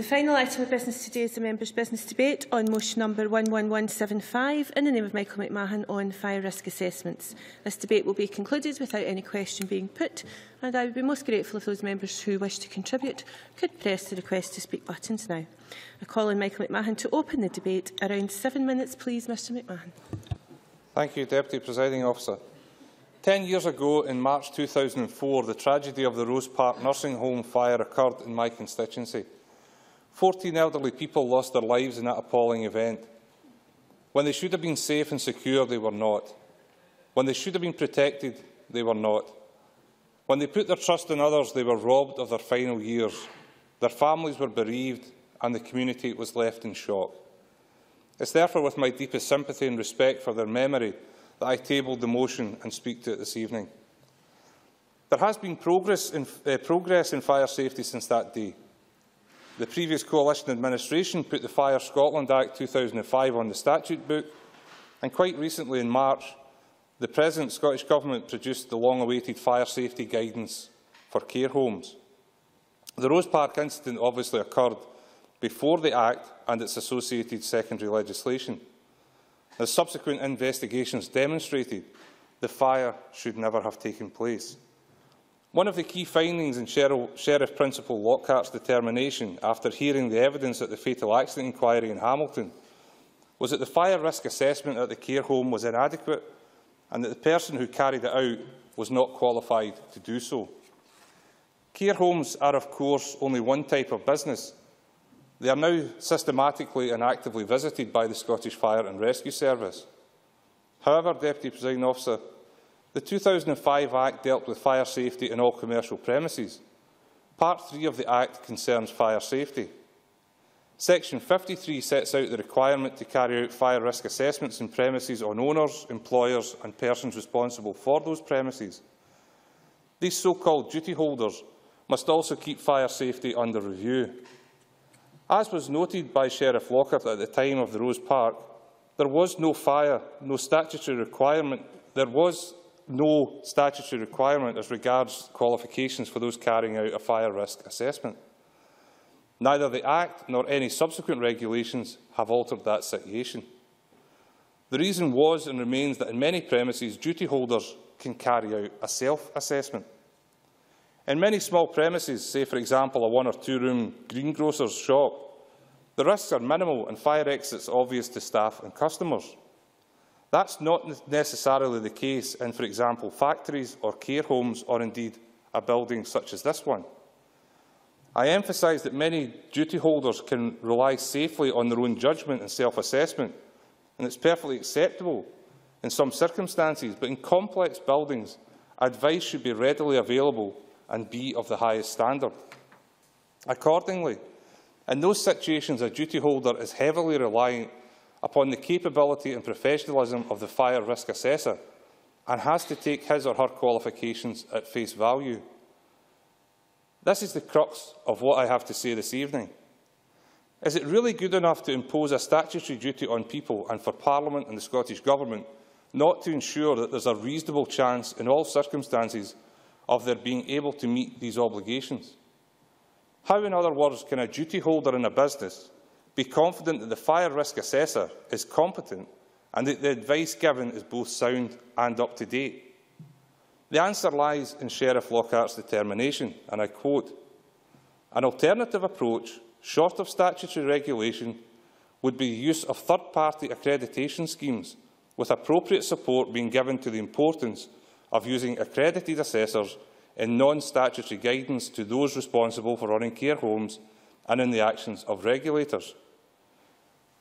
The final item of business today is the members' business debate on motion number 11175 in the name of Michael McMahon on fire risk assessments. This debate will be concluded without any question being put and I would be most grateful if those members who wish to contribute could press the request to speak buttons now. I call on Michael McMahon to open the debate. Around seven minutes, please, Mr McMahon. Thank you, Deputy Presiding Officer. Ten years ago, in March 2004, the tragedy of the Rose Park Nursing Home fire occurred in my constituency. 14 elderly people lost their lives in that appalling event. When they should have been safe and secure, they were not. When they should have been protected, they were not. When they put their trust in others, they were robbed of their final years. Their families were bereaved and the community was left in shock. It's therefore with my deepest sympathy and respect for their memory that I tabled the motion and speak to it this evening. There has been progress in, uh, progress in fire safety since that day. The previous coalition administration put the Fire Scotland Act 2005 on the statute book, and quite recently in March, the present Scottish Government produced the long-awaited fire safety guidance for care homes. The Rosepark incident obviously occurred before the Act and its associated secondary legislation. As subsequent investigations demonstrated, the fire should never have taken place. One of the key findings in Sheriff Principal Lockhart's determination after hearing the evidence at the fatal accident inquiry in Hamilton was that the fire risk assessment at the care home was inadequate and that the person who carried it out was not qualified to do so. Care homes are, of course, only one type of business. They are now systematically and actively visited by the Scottish Fire and Rescue Service. However, Deputy Presiding Officer, the 2005 Act dealt with fire safety in all commercial premises. Part 3 of the Act concerns fire safety. Section 53 sets out the requirement to carry out fire risk assessments in premises on owners, employers and persons responsible for those premises. These so-called duty holders must also keep fire safety under review. As was noted by Sheriff Lockhart at the time of the Rosepark, there was no fire, no statutory requirement, there was no statutory requirement as regards qualifications for those carrying out a fire risk assessment. Neither the Act nor any subsequent regulations have altered that situation. The reason was and remains that in many premises, duty holders can carry out a self-assessment. In many small premises, say for example a one or two room greengrocer's shop, the risks are minimal and fire exits obvious to staff and customers. That's not necessarily the case in, for example, factories or care homes or indeed a building such as this one. I emphasise that many duty holders can rely safely on their own judgment and self-assessment, and it's perfectly acceptable in some circumstances, but in complex buildings, advice should be readily available and be of the highest standard. Accordingly, in those situations, a duty holder is heavily reliant upon the capability and professionalism of the fire risk assessor and has to take his or her qualifications at face value. This is the crux of what I have to say this evening. Is it really good enough to impose a statutory duty on people and for Parliament and the Scottish Government not to ensure that there is a reasonable chance in all circumstances of their being able to meet these obligations? How, in other words, can a duty holder in a business be confident that the fire risk assessor is competent and that the advice given is both sound and up to date? The answer lies in Sheriff Lockhart's determination, and I quote, An alternative approach, short of statutory regulation, would be the use of third-party accreditation schemes, with appropriate support being given to the importance of using accredited assessors in non-statutory guidance to those responsible for running care homes and in the actions of regulators.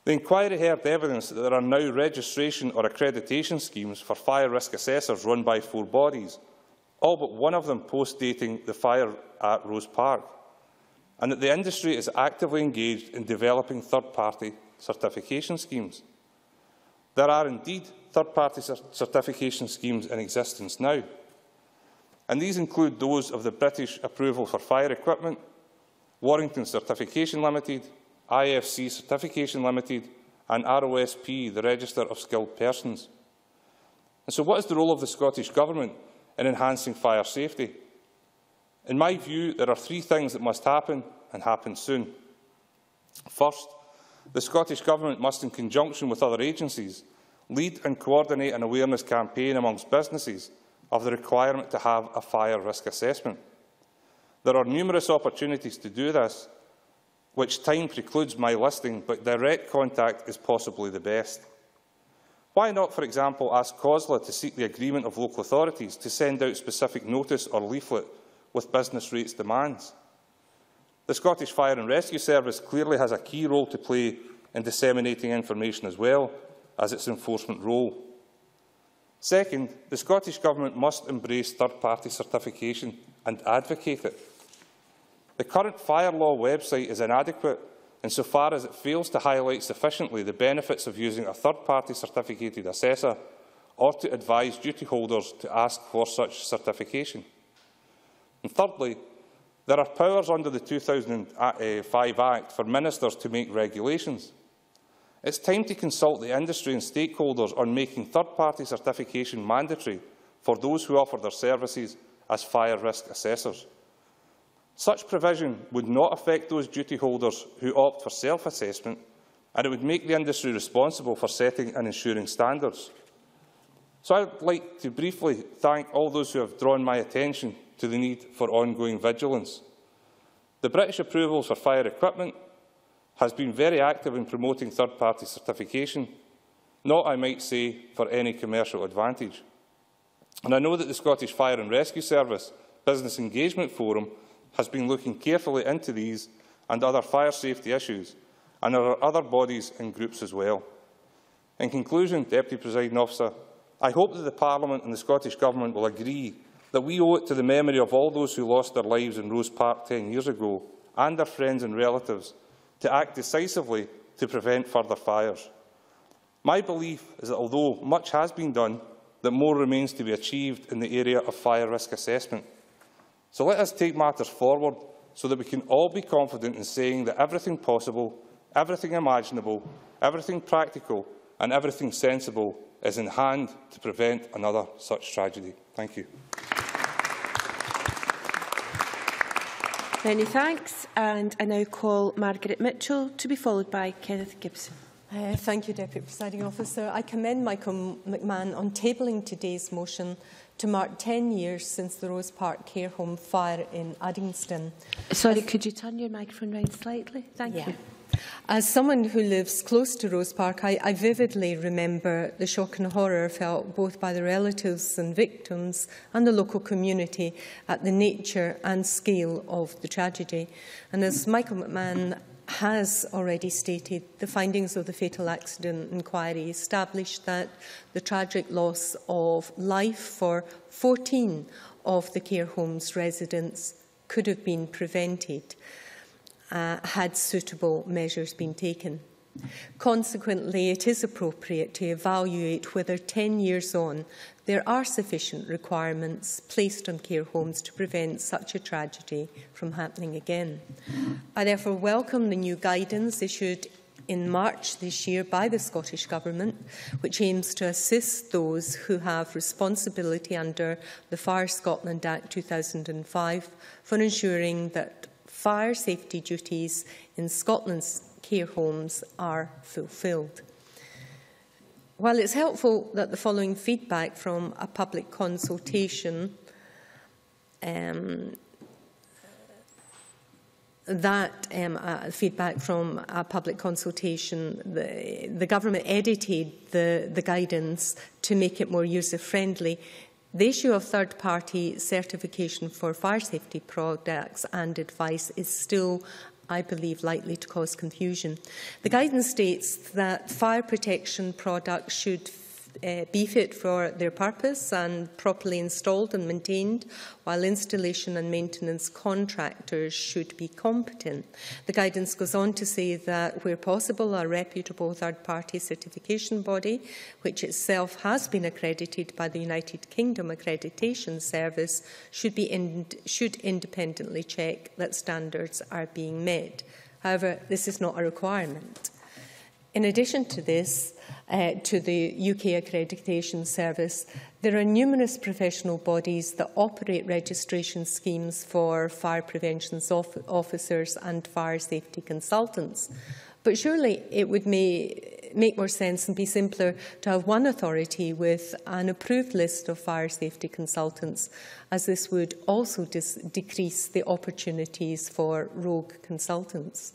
The inquiry heard evidence that there are now registration or accreditation schemes for fire risk assessors run by four bodies, all but one of them post-dating the fire at Rosepark, and that the industry is actively engaged in developing third-party certification schemes. There are indeed third-party certification schemes in existence now, and these include those of the British Approval for Fire Equipment, Warrington Certification Limited, IFC Certification Limited and ROSP, the Register of Skilled Persons. And so what is the role of the Scottish Government in enhancing fire safety? In my view, there are three things that must happen and happen soon. First, the Scottish Government must, in conjunction with other agencies, lead and coordinate an awareness campaign amongst businesses of the requirement to have a fire risk assessment. There are numerous opportunities to do this, which time precludes my listing, but direct contact is possibly the best. Why not, for example, ask COSLA to seek the agreement of local authorities to send out specific notice or leaflet with business rates demands? The Scottish Fire and Rescue Service clearly has a key role to play in disseminating information as well as its enforcement role. Second, the Scottish Government must embrace third-party certification and advocate it. The current fire law website is inadequate insofar as it fails to highlight sufficiently the benefits of using a third-party certificated assessor or to advise duty holders to ask for such certification. And thirdly, there are powers under the 2005 uh, Act for ministers to make regulations. It's time to consult the industry and stakeholders on making third-party certification mandatory for those who offer their services as fire risk assessors. Such provision would not affect those duty holders who opt for self-assessment, and it would make the industry responsible for setting and ensuring standards. So I would like to briefly thank all those who have drawn my attention to the need for ongoing vigilance. The British approvals for fire equipment has been very active in promoting third-party certification, not, I might say, for any commercial advantage. And I know that the Scottish Fire and Rescue Service Business Engagement Forum has been looking carefully into these and other fire safety issues, and there are other bodies and groups as well. In conclusion, Deputy Presiding Officer, I hope that the Parliament and the Scottish Government will agree that we owe it to the memory of all those who lost their lives in Rosepark 10 years ago and their friends and relatives to act decisively to prevent further fires. My belief is that although much has been done, that more remains to be achieved in the area of fire risk assessment. So let us take matters forward so that we can all be confident in saying that everything possible, everything imaginable, everything practical and everything sensible is in hand to prevent another such tragedy. Thank you. Many thanks. And I now call Margaret Mitchell to be followed by Kenneth Gibson. Uh, thank you, Deputy Presiding Officer. I commend Michael McMahon on tabling today's motion to mark 10 years since the Rose Park Care Home fire in Uddingston. Sorry, As could you turn your microphone round slightly? Thank yeah. you. As someone who lives close to Rose Park, I, I vividly remember the shock and horror felt both by the relatives and victims and the local community at the nature and scale of the tragedy. And as Michael McMahon has already stated, the findings of the fatal accident inquiry established that the tragic loss of life for 14 of the care home's residents could have been prevented uh, had suitable measures been taken. Consequently, it is appropriate to evaluate whether 10 years on there are sufficient requirements placed on care homes to prevent such a tragedy from happening again. I therefore welcome the new guidance issued in March this year by the Scottish Government, which aims to assist those who have responsibility under the Fire Scotland Act 2005 for ensuring that fire safety duties in Scotland's care homes are fulfilled. While it's helpful that the following feedback from a public consultation um, that um, uh, feedback from a public consultation, the, the government edited the, the guidance to make it more user-friendly. The issue of third-party certification for fire safety products and advice is still I believe, likely to cause confusion. The guidance states that fire protection products should uh, be fit for their purpose and properly installed and maintained, while installation and maintenance contractors should be competent. The guidance goes on to say that where possible, a reputable third-party certification body, which itself has been accredited by the United Kingdom Accreditation Service, should, be in, should independently check that standards are being met. However, this is not a requirement. In addition to this, uh, to the UK Accreditation Service, there are numerous professional bodies that operate registration schemes for fire prevention officers and fire safety consultants. But surely it would may, make more sense and be simpler to have one authority with an approved list of fire safety consultants, as this would also decrease the opportunities for rogue consultants.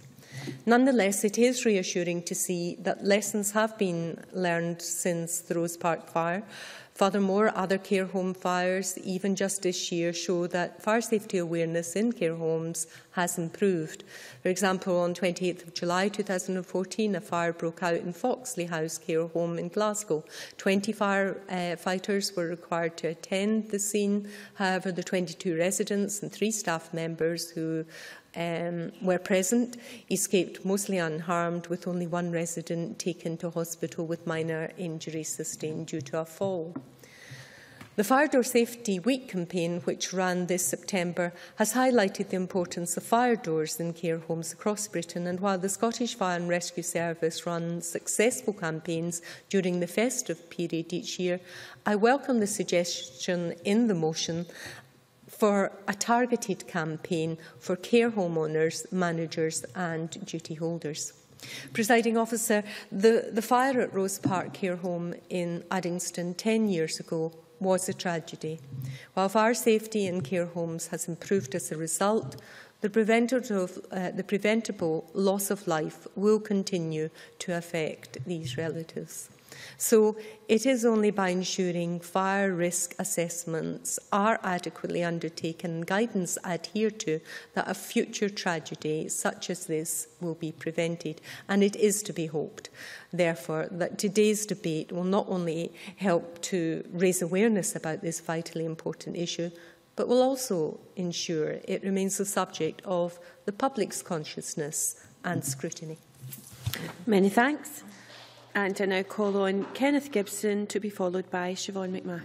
Nonetheless, it is reassuring to see that lessons have been learned since the Rosepark fire. Furthermore, other care home fires, even just this year, show that fire safety awareness in care homes has improved. For example, on 28th of July 2014, a fire broke out in Foxley House Care Home in Glasgow. 20 firefighters uh, were required to attend the scene. However, the 22 residents and three staff members who um, were present escaped mostly unharmed, with only one resident taken to hospital with minor injuries sustained due to a fall. The Fire Door Safety Week campaign, which ran this September, has highlighted the importance of fire doors in care homes across Britain. And while the Scottish Fire and Rescue Service runs successful campaigns during the festive period each year, I welcome the suggestion in the motion for a targeted campaign for care home owners, managers and duty holders. Presiding officer, the, the fire at Rosepark Care Home in Uddingston 10 years ago was a tragedy. While fire safety in care homes has improved as a result, the uh, the preventable loss of life will continue to affect these relatives. So it is only by ensuring fire risk assessments are adequately undertaken and guidance adhered to that a future tragedy such as this will be prevented. And it is to be hoped, therefore, that today's debate will not only help to raise awareness about this vitally important issue, but will also ensure it remains the subject of the public's consciousness and scrutiny. Many thanks. And I now call on Kenneth Gibson to be followed by Siobhan McMahon.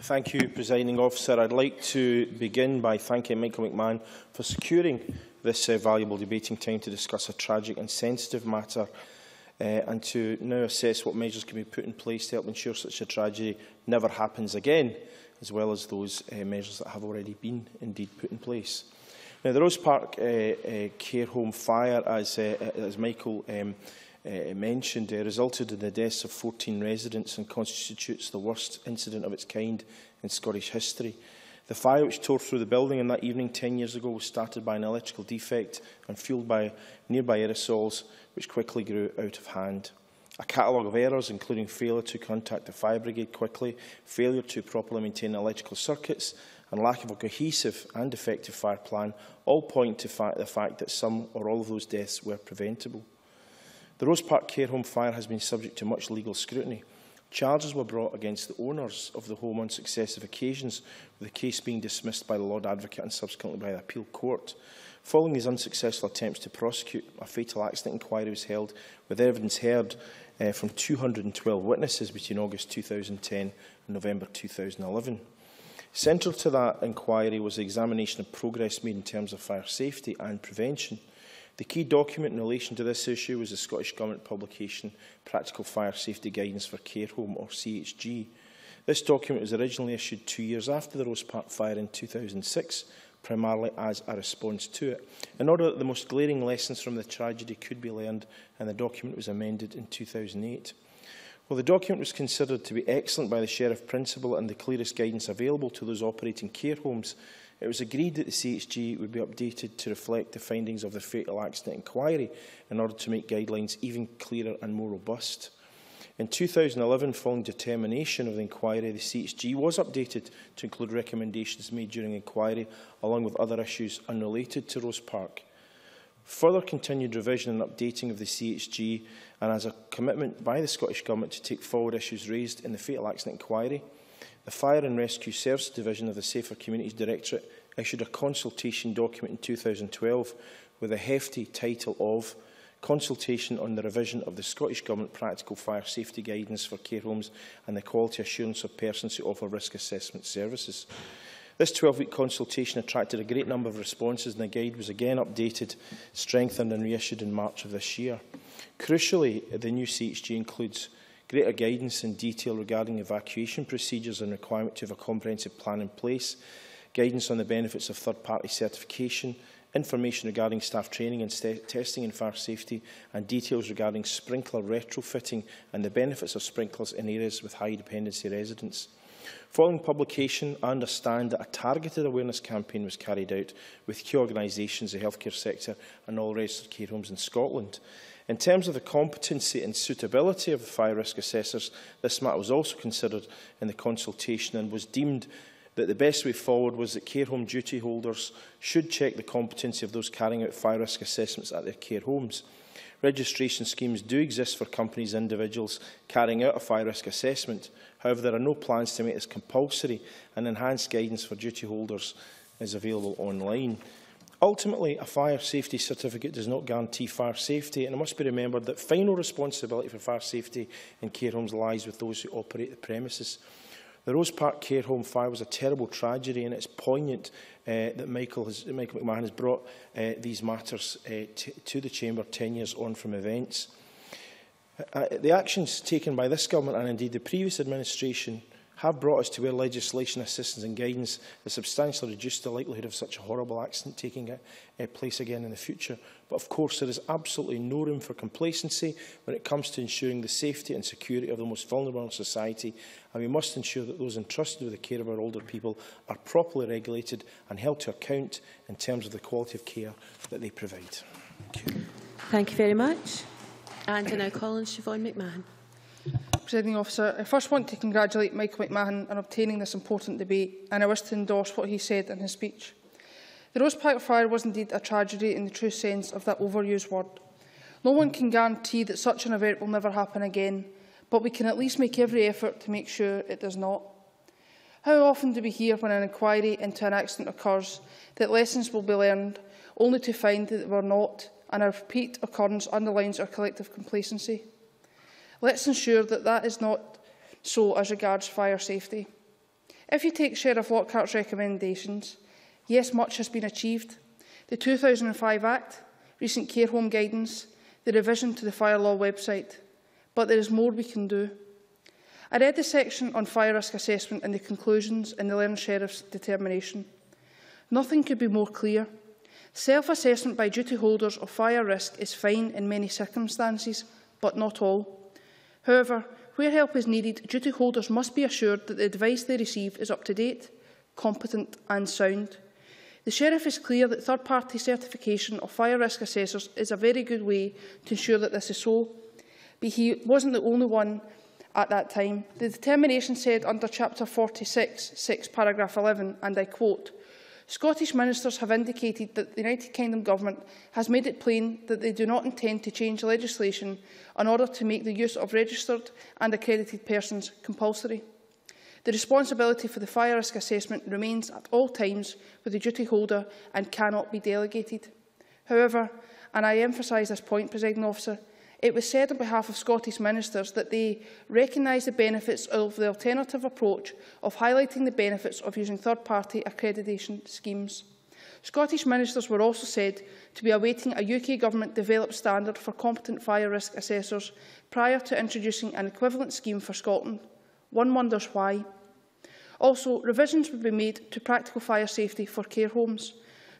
Thank you, Presiding Officer. I'd like to begin by thanking Michael McMahon for securing this uh, valuable debating time to discuss a tragic and sensitive matter uh, and to now assess what measures can be put in place to help ensure such a tragedy never happens again, as well as those uh, measures that have already been indeed put in place. Now, the Rosepark uh, uh, care home fire, as, uh, as Michael um, uh, mentioned uh, resulted in the deaths of 14 residents and constitutes the worst incident of its kind in Scottish history. The fire which tore through the building on that evening 10 years ago was started by an electrical defect and fuelled by nearby aerosols, which quickly grew out of hand. A catalogue of errors, including failure to contact the fire brigade quickly, failure to properly maintain electrical circuits, and lack of a cohesive and effective fire plan, all point to fa the fact that some or all of those deaths were preventable. The Rosepark Care Home fire has been subject to much legal scrutiny. Charges were brought against the owners of the home on successive occasions, with the case being dismissed by the Lord Advocate and subsequently by the Appeal Court. Following these unsuccessful attempts to prosecute, a fatal accident inquiry was held, with evidence heard uh, from 212 witnesses between August 2010 and November 2011. Central to that inquiry was the examination of progress made in terms of fire safety and prevention. The key document in relation to this issue was the Scottish Government publication Practical Fire Safety Guidance for Care Home, or CHG. This document was originally issued two years after the Rosepark fire in 2006, primarily as a response to it, in order that the most glaring lessons from the tragedy could be learned, and the document was amended in 2008. While the document was considered to be excellent by the Sheriff Principal and the clearest guidance available to those operating care homes, It was agreed that the CHG would be updated to reflect the findings of the fatal accident inquiry in order to make guidelines even clearer and more robust. In 2011, following determination of the inquiry, the CHG was updated to include recommendations made during inquiry, along with other issues unrelated to Rosepark. Further continued revision and updating of the CHG, and as a commitment by the Scottish Government to take forward issues raised in the fatal accident inquiry, The Fire and Rescue Service Division of the Safer Communities Directorate issued a consultation document in 2012 with a hefty title of Consultation on the Revision of the Scottish Government Practical Fire Safety Guidance for Care Homes and the Quality Assurance of Persons who Offer Risk Assessment Services. This 12-week consultation attracted a great number of responses and the guide was again updated, strengthened and reissued in March of this year. Crucially, the new CHG includes greater guidance and detail regarding evacuation procedures and requirement to have a comprehensive plan in place, guidance on the benefits of third-party certification, information regarding staff training and testing in fire safety, and details regarding sprinkler retrofitting and the benefits of sprinklers in areas with high dependency residents. Following publication, I understand that a targeted awareness campaign was carried out with key organisations, the healthcare sector and all registered care homes in Scotland. In terms of the competency and suitability of the fire risk assessors, this matter was also considered in the consultation and was deemed that the best way forward was that care home duty holders should check the competency of those carrying out fire risk assessments at their care homes. Registration schemes do exist for companies and individuals carrying out a fire risk assessment. However, there are no plans to make this compulsory and enhanced guidance for duty holders is available online. Ultimately, a fire safety certificate does not guarantee fire safety, and it must be remembered that final responsibility for fire safety in care homes lies with those who operate the premises. The Rose Park Care Home fire was a terrible tragedy, and it's poignant uh, that Michael, has, Michael McMahon has brought uh, these matters uh, to the Chamber 10 years on from events. Uh, uh, the actions taken by this government and indeed the previous administration uh, have brought us to where legislation, assistance and guidance has substantially reduced the likelihood of such a horrible accident taking a, a place again in the future. But of course, there is absolutely no room for complacency when it comes to ensuring the safety and security of the most vulnerable in society, and we must ensure that those entrusted with the care of our older people are properly regulated and held to account in terms of the quality of care that they provide. Thank you, Thank you very much. And I now call on Siobhan McMahon. Presiding officer, I first want to congratulate Michael McMahon on obtaining this important debate and I wish to endorse what he said in his speech. The Rosepark fire was indeed a tragedy in the true sense of that overused word. No one can guarantee that such an event will never happen again, but we can at least make every effort to make sure it does not. How often do we hear when an inquiry into an accident occurs that lessons will be learned, only to find that they were not, and a repeat occurrence underlines our collective complacency? Let's ensure that that is not so as regards fire safety. If you take Sheriff Lockhart's recommendations, yes, much has been achieved. The 2005 Act, recent care home guidance, the revision to the fire law website. But there is more we can do. I read the section on fire risk assessment and the conclusions in the Learned Sheriff's determination. Nothing could be more clear. Self-assessment by duty holders of fire risk is fine in many circumstances, but not all. However, where help is needed, duty holders must be assured that the advice they receive is up to date, competent and sound. The Sheriff is clear that third-party certification of fire risk assessors is a very good way to ensure that this is so, but he wasn't the only one at that time. The determination said under Chapter 46, 6, paragraph 11, and I quote, Scottish ministers have indicated that the United Kingdom Government has made it plain that they do not intend to change legislation in order to make the use of registered and accredited persons compulsory. The responsibility for the fire risk assessment remains at all times with the duty holder and cannot be delegated. However, and I emphasise this point, Presiding Officer, it was said on behalf of Scottish ministers that they recognise the benefits of the alternative approach of highlighting the benefits of using third-party accreditation schemes. Scottish ministers were also said to be awaiting a UK government-developed standard for competent fire risk assessors prior to introducing an equivalent scheme for Scotland. One wonders why. Also, revisions would be made to practical fire safety for care homes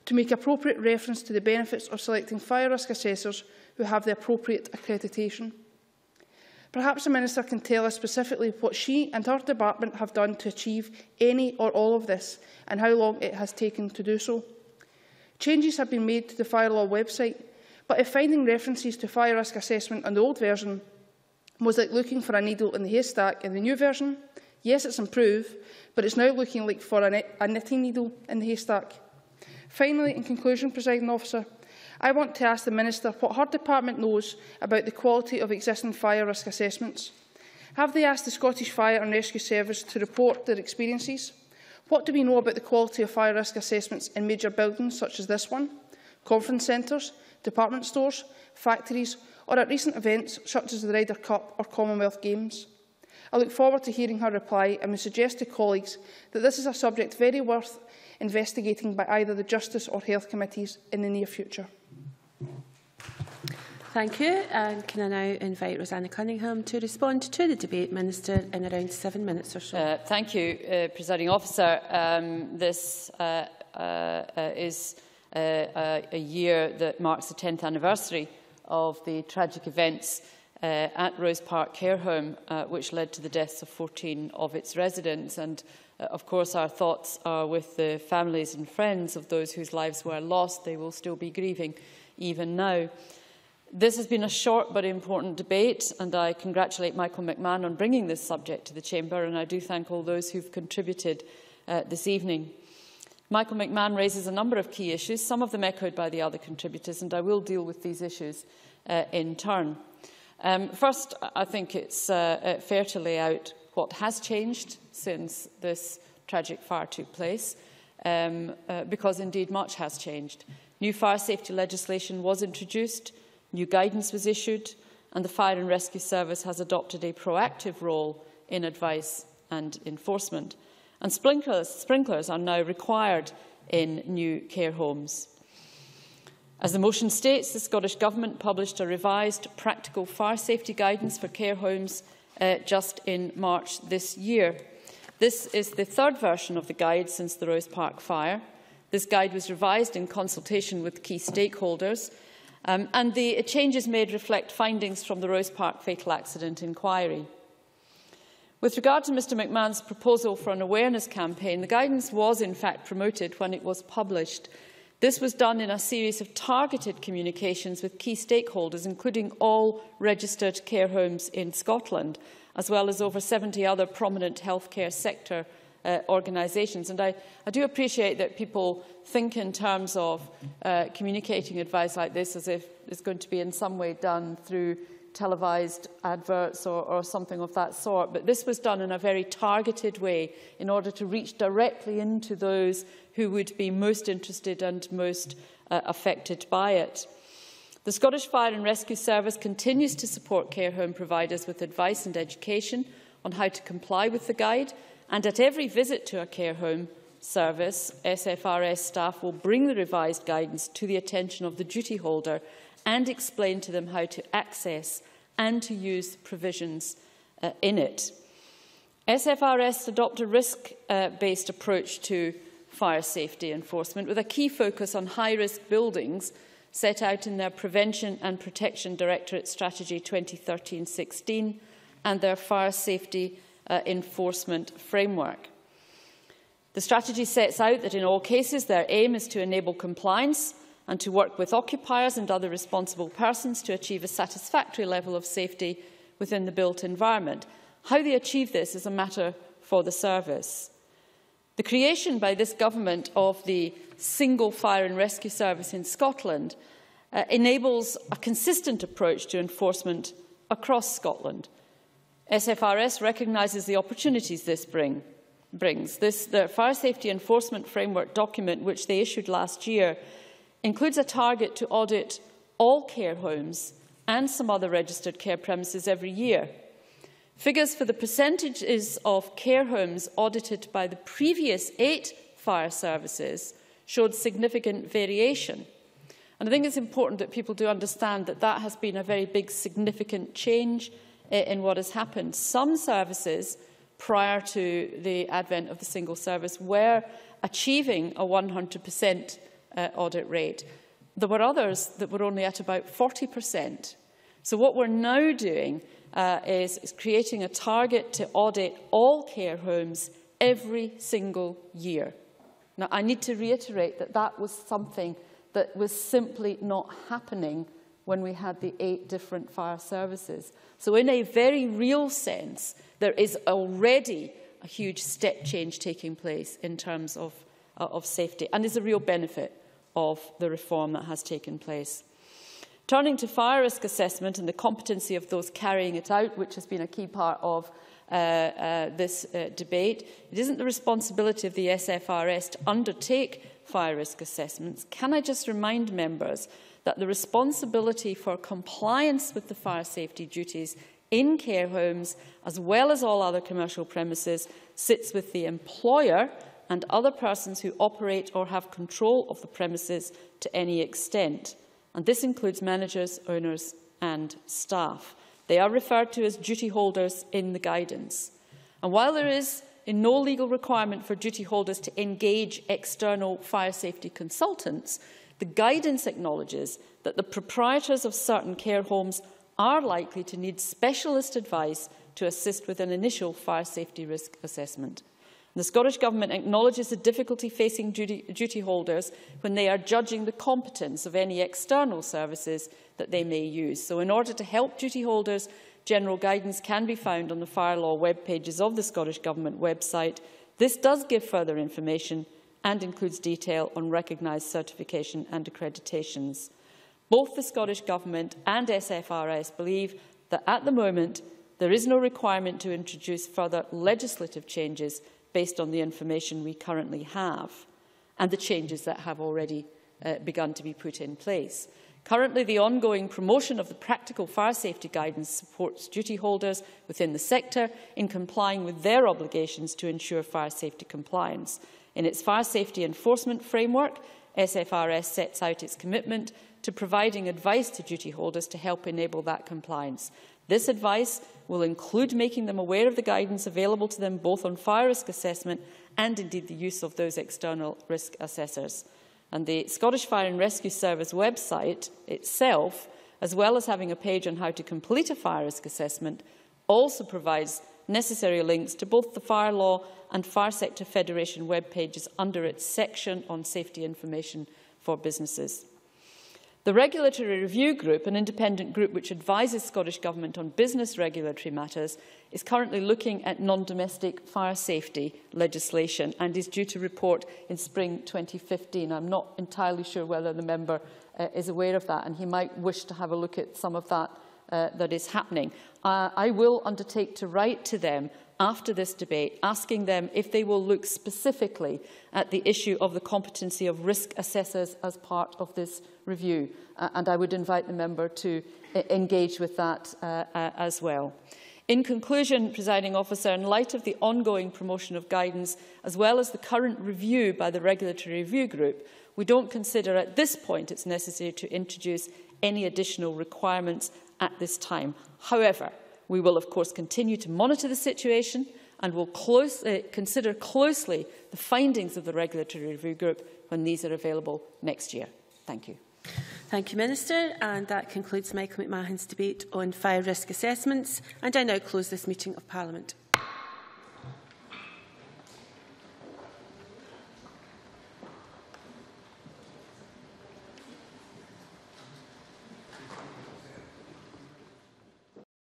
to make appropriate reference to the benefits of selecting fire risk assessors who have the appropriate accreditation. Perhaps the Minister can tell us specifically what she and her department have done to achieve any or all of this and how long it has taken to do so. Changes have been made to the Fire Law website, but if finding references to fire risk assessment on the old version was like looking for a needle in the haystack in the new version, yes, it's improved, but it's now looking like for a, knitting needle in the haystack. Finally, in conclusion, Presiding Officer, I want to ask the Minister what her department knows about the quality of existing fire risk assessments. Have they asked the Scottish Fire and Rescue Service to report their experiences? What do we know about the quality of fire risk assessments in major buildings such as this one, conference centres, department stores, factories or at recent events such as the Ryder Cup or Commonwealth Games? I look forward to hearing her reply and would suggest to colleagues that this is a subject very worth investigating by either the Justice or Health Committees in the near future. Thank you. And can I now invite Rosanna Cunningham to respond to the debate, Minister, in around seven minutes or so? Uh, thank you, uh, Presiding Officer. Um, this uh, uh, uh is uh, a year that marks the 10th anniversary of the tragic events at Rose Park Care Home, which led to the deaths of 14 of its residents. And of course, our thoughts are with the families and friends of those whose lives were lost. They will still be grieving. Even now. This has been a short but important debate, and I congratulate Michael McMahon on bringing this subject to the Chamber, and I do thank all those who've contributed uh, this evening. Michael McMahon raises a number of key issues, some of them echoed by the other contributors, and I will deal with these issues uh, in turn. Um, first, I think it's uh, uh, fair to lay out what has changed since this tragic fire took place, um, uh, because indeed much has changed. New fire safety legislation was introduced, New guidance was issued and the Fire and Rescue Service has adopted a proactive role in advice and enforcement. And sprinklers, sprinklers are now required in new care homes. As the motion states, the Scottish Government published a revised practical fire safety guidance for care homes uh, just in March this year. This is the third version of the guide since the Rosepark fire. This guide was revised in consultation with key stakeholders Um, and the changes made reflect findings from the Rosepark fatal accident inquiry. With regard to Mr McMahon's proposal for an awareness campaign, the guidance was in fact promoted when it was published. This was done in a series of targeted communications with key stakeholders, including all registered care homes in Scotland, as well as over 70 other prominent healthcare sector uh, organisations. And I, I do appreciate that people think in terms of uh, communicating advice like this as if it's going to be in some way done through televised adverts or, or something of that sort. But this was done in a very targeted way in order to reach directly into those who would be most interested and most uh, affected by it. The Scottish Fire and Rescue Service continues to support care home providers with advice and education on how to comply with the guide And at every visit to a care home service, SFRS staff will bring the revised guidance to the attention of the duty holder and explain to them how to access and to use provisions uh, in it. SFRS adopt a risk-based uh, approach to fire safety enforcement with a key focus on high-risk buildings set out in their Prevention and Protection Directorate Strategy 2013-16 and their fire safety uh, enforcement framework. The strategy sets out that in all cases their aim is to enable compliance and to work with occupiers and other responsible persons to achieve a satisfactory level of safety within the built environment. How they achieve this is a matter for the service. The creation by this government of the single fire and rescue service in Scotland uh, enables a consistent approach to enforcement across Scotland. SFRS recognises the opportunities this bring, brings. This, the Fire Safety Enforcement Framework document, which they issued last year, includes a target to audit all care homes and some other registered care premises every year. Figures for the percentages of care homes audited by the previous eight fire services showed significant variation. And I think it's important that people do understand that that has been a very big significant change in what has happened. Some services prior to the advent of the single service were achieving a 100% uh, audit rate. There were others that were only at about 40%. So what we're now doing uh, is, is creating a target to audit all care homes every single year. Now, I need to reiterate that that was something that was simply not happening when we had the eight different fire services. So in a very real sense, there is already a huge step change taking place in terms of, uh, of safety and is a real benefit of the reform that has taken place. Turning to fire risk assessment and the competency of those carrying it out, which has been a key part of uh, uh, this uh, debate, it isn't the responsibility of the SFRS to undertake fire risk assessments. Can I just remind members that the responsibility for compliance with the fire safety duties in care homes, as well as all other commercial premises, sits with the employer and other persons who operate or have control of the premises to any extent. And this includes managers, owners and staff. They are referred to as duty holders in the guidance. And while there is in no legal requirement for duty holders to engage external fire safety consultants, the guidance acknowledges that the proprietors of certain care homes are likely to need specialist advice to assist with an initial fire safety risk assessment. The Scottish Government acknowledges the difficulty facing duty, duty holders when they are judging the competence of any external services that they may use. So in order to help duty holders, general guidance can be found on the fire law web pages of the Scottish Government website. This does give further information and includes detail on recognised certification and accreditations. Both the Scottish Government and SFRS believe that at the moment there is no requirement to introduce further legislative changes based on the information we currently have and the changes that have already uh, begun to be put in place. Currently, the ongoing promotion of the practical fire safety guidance supports duty holders within the sector in complying with their obligations to ensure fire safety compliance. In its fire safety enforcement framework, SFRS sets out its commitment to providing advice to duty holders to help enable that compliance. This advice will include making them aware of the guidance available to them both on fire risk assessment and indeed the use of those external risk assessors. And the Scottish Fire and Rescue Service website itself, as well as having a page on how to complete a fire risk assessment, also provides necessary links to both the Fire Law and Fire Sector Federation web pages under its section on safety information for businesses. The Regulatory Review Group, an independent group which advises Scottish Government on business regulatory matters, is currently looking at non-domestic fire safety legislation and is due to report in spring 2015. I'm not entirely sure whether the member uh, is aware of that and he might wish to have a look at some of that uh, that is happening. Uh, I will undertake to write to them after this debate, asking them if they will look specifically at the issue of the competency of risk assessors as part of this review. Uh, and I would invite the member to uh, engage with that uh, uh, as well. In conclusion, presiding officer, in light of the ongoing promotion of guidance, as well as the current review by the Regulatory Review Group, we don't consider at this point it's necessary to introduce any additional requirements at this time. However, we will of course continue to monitor the situation and will close, uh, consider closely the findings of the Regulatory Review Group when these are available next year. Thank you. Thank you, Minister. And that concludes Michael McMahon's debate on fire risk assessments. And I now close this meeting of Parliament.